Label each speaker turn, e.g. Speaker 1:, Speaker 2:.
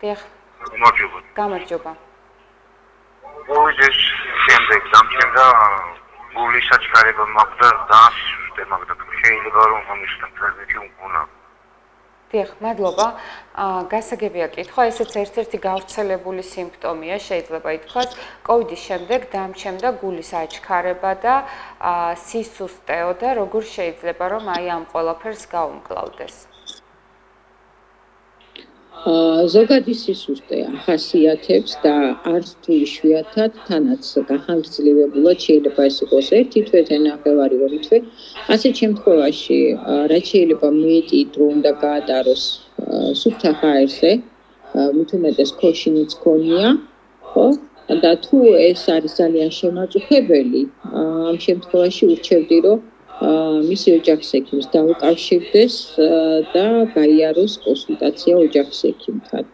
Speaker 1: დიახ.
Speaker 2: გამარჯობა.
Speaker 1: გამარჯობა.
Speaker 2: მოვიდეს შემდეგ დამჩენდა გულის საჩქარება მაგდა დაასუსტე მაგდა შეიძლება რომ ამის ტრანზიტი უკუნა.
Speaker 1: დიახ, მადლობა. აა გასაგებია კითხვა, ესეც ერთ-ერთი გავრცელებული სიმპტომია, შეიძლება ითქვას, კოვიდის შემდეგ დამჩემდა გულის აჩქარება და აა სისუსტეო და როგორ შეიძლება რომ აი ამ ყველაფერს გაუმკლავდეს?
Speaker 3: ზოგადი სისუსტე ახასიათებს და არც თუ იშვიათად თანაც გახანგრძლივებულად შეიძლება ეს იყოს. ერთი თვე და ნახევარი ორი თვე. ასეთ შემთხვევაში რაც შეიძლება მეტი დრო უნდა გაატაროს სუფთა ჰაერზე მithumetes ქოშინიც ქონია ხო? და თუ ეს არის ძალიან შემაწუხებელი ამ შემთხვევაში ურჩევდი რომ მისი ოჯახის ექიმს დაუკავშირდეს და გაიაროს კონსულტაცია ოჯახის ექიმთან.